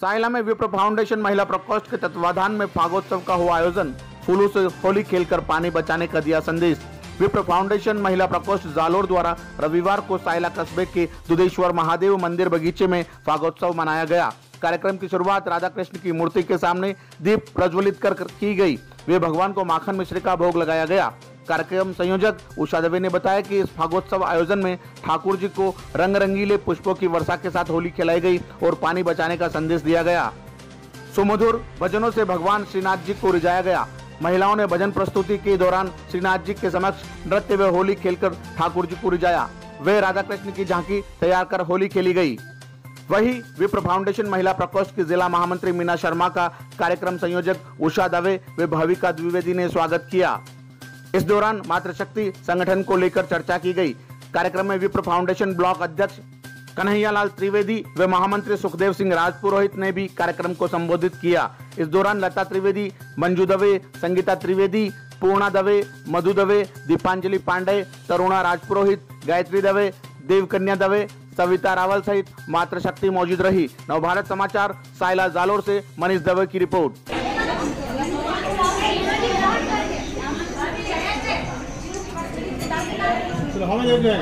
साइला में विप्र फाउंडेशन महिला प्रकोष्ठ के तत्वाधान में फागोत्सव का हुआ आयोजन। फूलों से होली खेलकर पानी बचाने का दिया संदेश। विप्र फाउंडेशन महिला प्रकोष्ठ जालोर द्वारा रविवार को साइला कस्बे के दुधेश्वर महादेव मंदिर बगीचे में फागोत्सव मनाया गया। कार्यक्रम की शुरुआत राधा कृष्ण की मूर्ति के सामने दीप प्रज्वलित कर की गई। वे भगवान को माखन मिश्री का भोग लगाया गया। कार्यक्रम संयोजक उषा दवे ने बताया कि इस फागोत्सव आयोजन में ठाकुर जी को रंग रंगीले पुष्पों की वर्षा के साथ होली खिलाई गई और पानी बचाने का संदेश दिया गया। सुमधुर भजनों से भगवान श्रीनाथ जी को रिझाया गया। महिलाओं ने भजन प्रस्तुति के दौरान श्रीनाथ जी के समक्ष नृत्य व होली खेलकर ठाकुर जी को रिझाया। वे राधा कृष्ण की झांकी तैयार कर होली खेली गई। वही विप्र फाउंडेशन महिला प्रकोष्ठ की जिला महामंत्री मीना शर्मा का कार्यक्रम संयोजक उषा दवे व भाविका द्विवेदी ने स्वागत किया। इस दौरान मातृशक्ति संगठन को लेकर चर्चा की गई। कार्यक्रम में विप्र फाउंडेशन ब्लॉक अध्यक्ष कन्हैयालाल त्रिवेदी व महामंत्री सुखदेव सिंह राजपुरोहित ने भी कार्यक्रम को संबोधित किया। इस दौरान लता त्रिवेदी, मंजू दवे, संगीता त्रिवेदी, पूर्णा दवे, मधु दवे, दीपांजलि पांडे, तरुणा राजपुरोहित, गायत्री दवे, देवकन्या दवे, सविता रावल सहित मातृशक्ति मौजूद रही। नवभारत समाचार साइला जालोर से मनीष दवे की रिपोर्ट। 가만히 해도 돼.